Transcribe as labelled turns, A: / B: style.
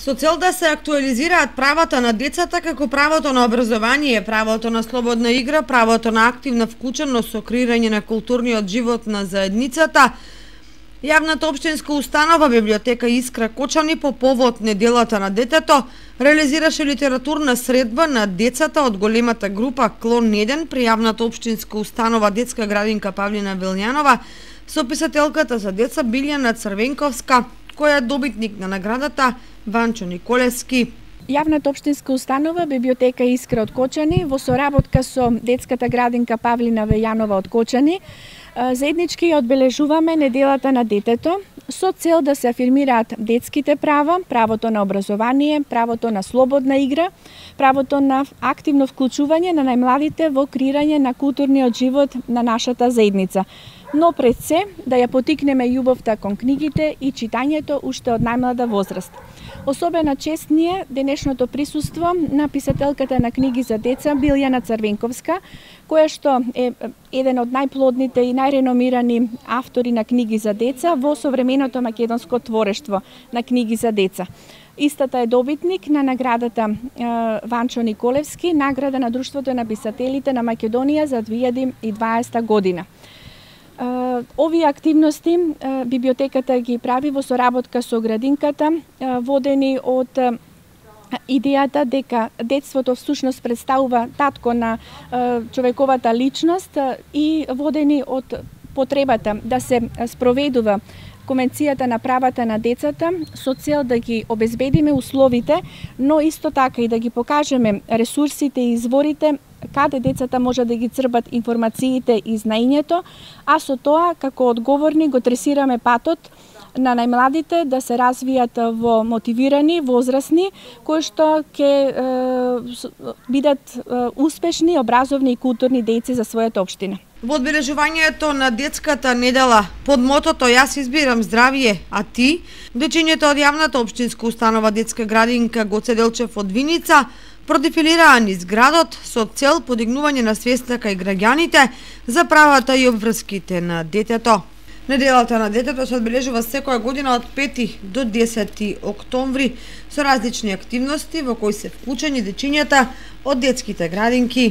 A: Со цел да се актуализираат правата на децата како правото на образование, правото на слободна игра, правото на активна вклученост со креирање на културниот живот на заедницата, Јавната општинска установа Библиотека Искра Кочани по повод неделата на детето реализираше литературна средба на децата од големата група Клон 1 при Јавната општинска установа Детска градинка Павлина Велњанова со писателката за деца Билјана Црвенковска, која е добитник на наградата Ванчо Николевски.
B: Јавната општинска установа Библиотека Искра од Кочани во соработка со детската градинка Павлина Вејанова од Кочани заеднички ја одбележуваме неделата на детето со цел да се афирмираат детските права, правото на образование, правото на слободна игра, правото на активно вклучување на најмладите во креирање на културниот живот на нашата заедница но пред се да ја потикнеме љубовта кон книгите и читањето уште од најмлада возраст. Особена чест ни е денешното присуство на писателката на книги за деца Билјана Црвенковска, која што е еден од најплодните и нај најреномирани автори на книги за деца во современото македонско творештво на книги за деца. Истата е добитник на наградата Ванчо Николевски, награда на Друштвото на писателите на Македонија за 2020 година. Овие активности библиотеката ги прави во соработка со градинката, водени од идејата дека детството всушност представува татко на човековата личност и водени од потребата да се спроведува Конвенцијата на правата на децата со цел да ги обезбедиме условите, но исто така и да ги покажеме ресурсите и изворите каде децата може да ги црбат информациите и знаењето, а со тоа, како одговорни, го тресираме патот на најмладите да се развијат во мотивирани, возрастни, кои што ќе бидат успешни, образовни и културни дејци за својата општина.
A: Во одбележувањето на детската недела под мотото Јас избирам здравје, а ти, дечињето од јавната општинска установа детска градинка Гоце Делчев од Виница продефилираа низ градот со цел подигнување на свеста кај граѓаните за правата и обврските на детето. Неделата на детето се одбележува секоја година од 5 до 10 октомври со различни активности во кои се вклучени дечињата од детските градинки.